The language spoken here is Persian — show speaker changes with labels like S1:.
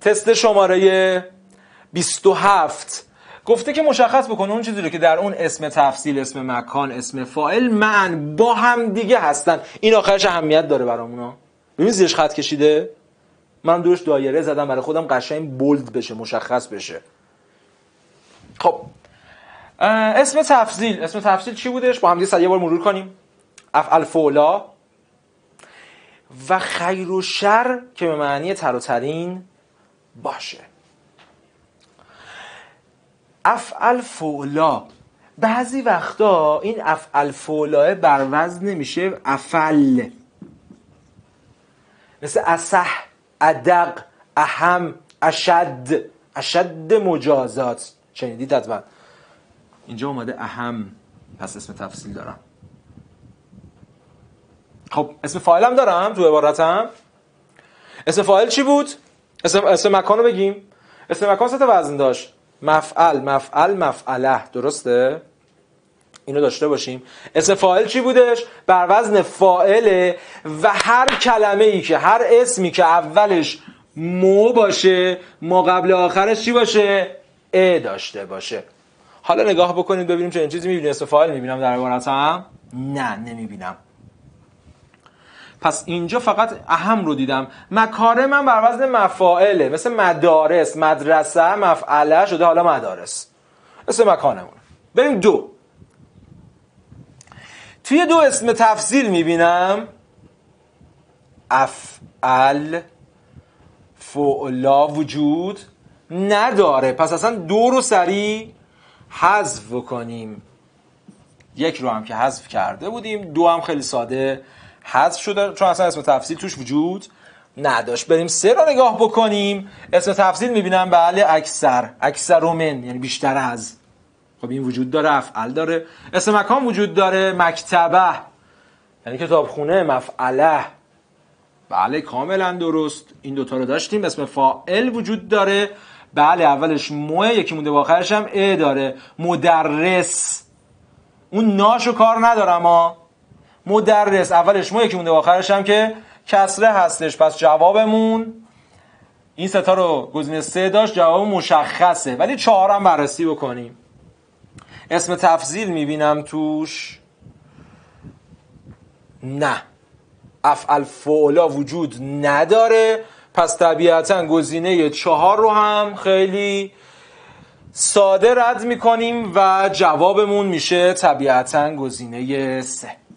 S1: تست شماره 27 گفته که مشخص بکنه اون چیزی رو که در اون اسم تفصیل اسم مکان اسم فاعل من با هم دیگه هستن. این آخرش اهمیت داره برامونا. ببین زیرش خط کشیده؟ من دورش دایره زدم برای خودم قشنگ بولد بشه مشخص بشه. خب. اسم تفضیل اسم تفضیل چی بودش؟ با هم دیگه یه بار مرور کنیم. افعل فولا و خیر و شر که به معنی تر و ترین باشه. افعل فولا بعضی وقتا این افعل فولاه بر وزن نمیشه افعل. مثل اسح ادق اهم اشد. اشد مجازات. شنیدید حتما. اینجا اومده اهم. پس اسم تفصیل دارم. خب اسم فاعلم دارم تو عبارتم. اسم فاعل چی بود؟ اسم اسم مکان رو بگیم. اسم مکان سه وزن داشت. مفعل مفعل مفعله. درسته؟ اینو داشته باشیم. اسم فاعل چی بودش؟ بر وزن فاعله و هر کلمه ای که هر اسمی که اولش مو باشه ما قبل آخرش چی باشه؟ ا داشته باشه. حالا نگاه بکنید ببینیم چه چیزی می‌بینیم اسم فاعل می‌بینم در عبارت هم نه نمی‌بینم. پس اینجا فقط اهم رو دیدم. مکاره من بر وزن مفاعله. مثل مدارس مدرسه مفعله شده حالا مدارس. اسم مکانمون. بریم دو. توی دو اسم تفصیل می‌بینم. افعل فعلا وجود نداره. پس اصلا دو رو سریع حذف کنیم. یک رو هم که حذف کرده بودیم. دو هم خیلی ساده. حذف شده چون اصلا اسم تفصیل توش وجود نداشت بریم سه رو نگاه بکنیم. اسم تفصیل می‌بینم بله اکثر. اکثر من یعنی بیشتر از. خب این وجود داره افعل داره. اسم مکان وجود داره مکتبه. یعنی کتابخونه مفعله. بله کاملا درست. این دوتا رو داشتیم. اسم فاعل وجود داره. بله اولش موه یکی مونده با آخرش هم ا داره. مدرس. اون ناشو کار ندارم ها مدرس. اولش موه یکی مونده آخرش هم که کسره هستش. پس جوابمون این ستا رو گزینه سه داشت جواب مشخصه. ولی چهارم بررسی بکنیم. اسم تفضیل می‌بینم توش. نه. افعل فعلا وجود نداره. پس طبیعتا گزینه چهار رو هم خیلی ساده رد می‌کنیم و جوابمون میشه طبیعتا گزینه سه.